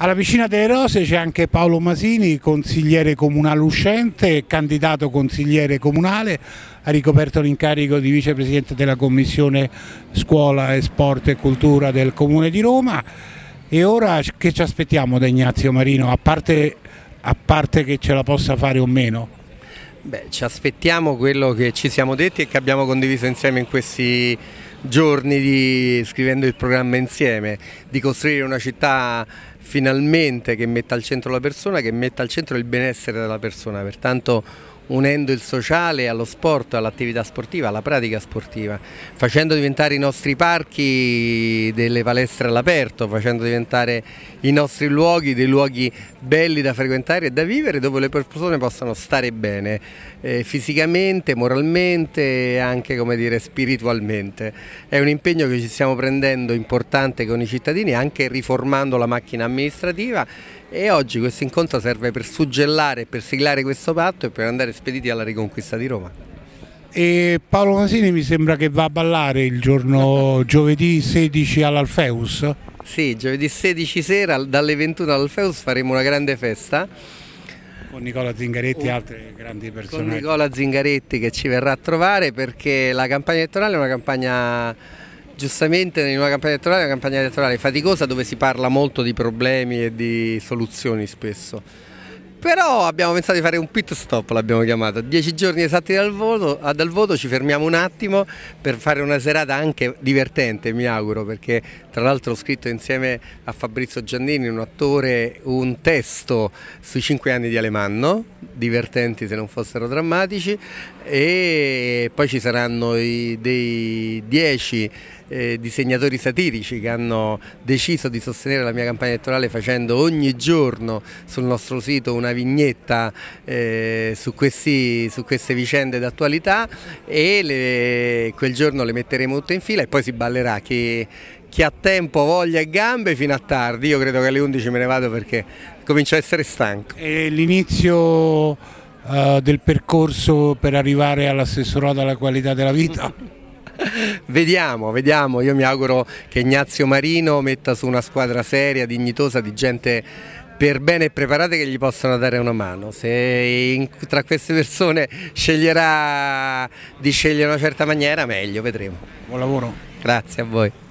Alla Piscina delle Rose c'è anche Paolo Masini, consigliere comunale uscente, candidato consigliere comunale, ha ricoperto l'incarico di vicepresidente della Commissione Scuola e Sport e Cultura del Comune di Roma e ora che ci aspettiamo da Ignazio Marino, a parte, a parte che ce la possa fare o meno? Beh, ci aspettiamo quello che ci siamo detti e che abbiamo condiviso insieme in questi giorni di, scrivendo il programma insieme, di costruire una città finalmente che metta al centro la persona, che metta al centro il benessere della persona, pertanto unendo il sociale allo sport, all'attività sportiva, alla pratica sportiva, facendo diventare i nostri parchi delle palestre all'aperto, facendo diventare i nostri luoghi dei luoghi belli da frequentare e da vivere dove le persone possano stare bene eh, fisicamente, moralmente e anche come dire, spiritualmente. È un impegno che ci stiamo prendendo importante con i cittadini anche riformando la macchina amministrativa e oggi questo incontro serve per suggellare, per siglare questo patto e per andare spediti alla riconquista di Roma. E Paolo Masini mi sembra che va a ballare il giorno giovedì 16 all'Alfeus. Sì, giovedì 16 sera dalle 21 all'Alfeus faremo una grande festa. Con Nicola Zingaretti e altri grandi personaggi. Con Nicola Zingaretti che ci verrà a trovare perché la campagna elettorale è una campagna giustamente in una campagna elettorale è una campagna elettorale faticosa dove si parla molto di problemi e di soluzioni spesso. Però abbiamo pensato di fare un pit stop, l'abbiamo chiamato, dieci giorni esatti dal voto, ah, dal voto, ci fermiamo un attimo per fare una serata anche divertente, mi auguro, perché tra l'altro ho scritto insieme a Fabrizio Giannini, un attore, un testo sui cinque anni di Alemanno, divertenti se non fossero drammatici, e poi ci saranno i, dei dieci eh, disegnatori satirici che hanno deciso di sostenere la mia campagna elettorale facendo ogni giorno sul nostro sito una vignetta eh, su, questi, su, queste vicende d'attualità e le, quel giorno le metteremo tutte in fila e poi si ballerà chi, chi ha tempo, voglia e gambe fino a tardi, io credo che alle 11 me ne vado perché comincio a essere stanco. E l'inizio uh, del percorso per arrivare all'assessorato alla qualità della vita? vediamo, vediamo, io mi auguro che Ignazio Marino metta su una squadra seria, dignitosa, di gente per bene e preparate che gli possano dare una mano. Se in, tra queste persone sceglierà di scegliere una certa maniera, meglio, vedremo. Buon lavoro. Grazie a voi.